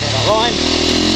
Better line.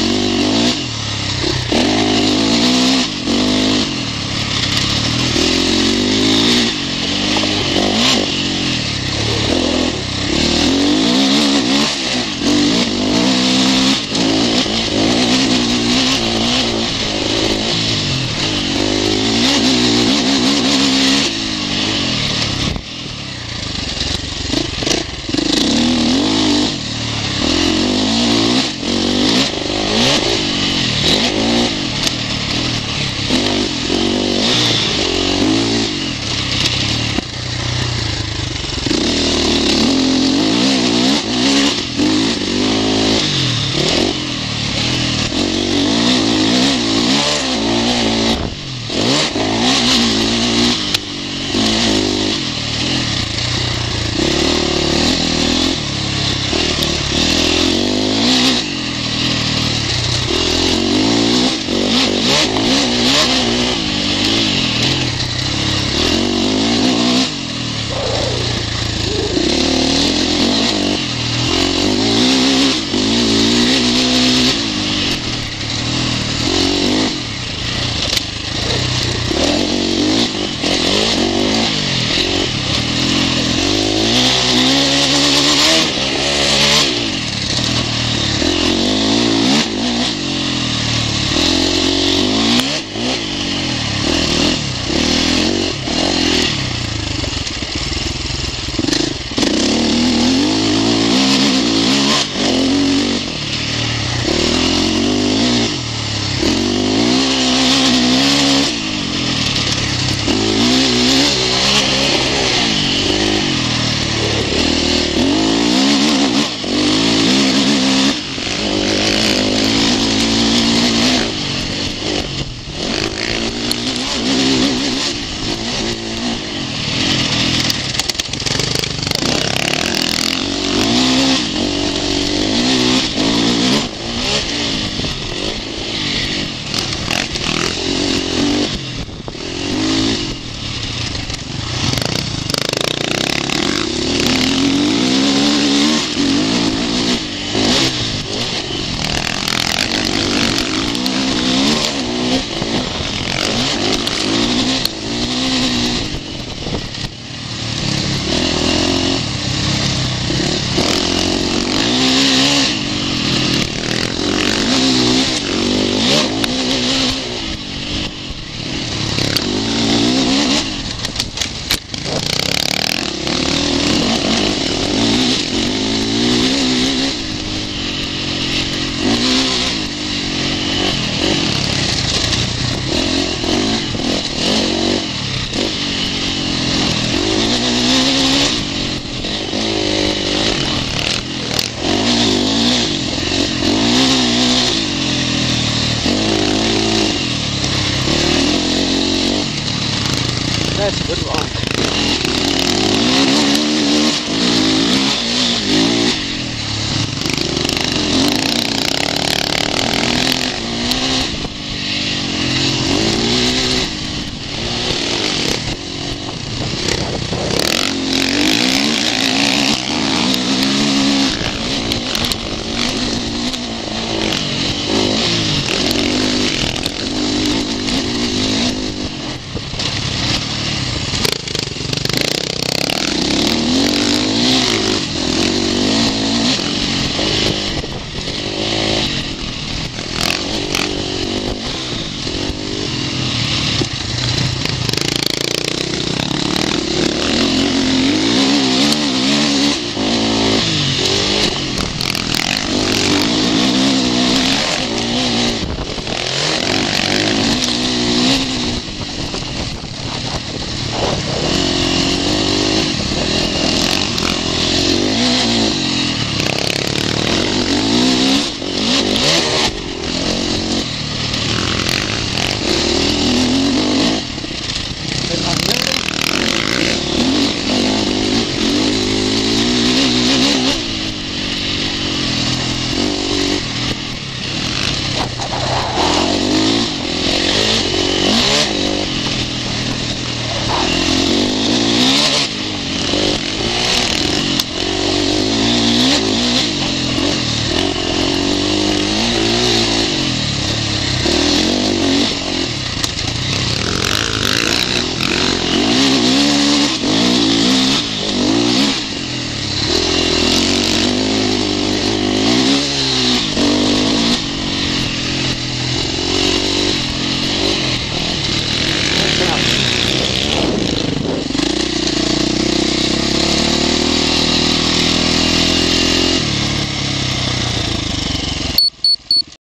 and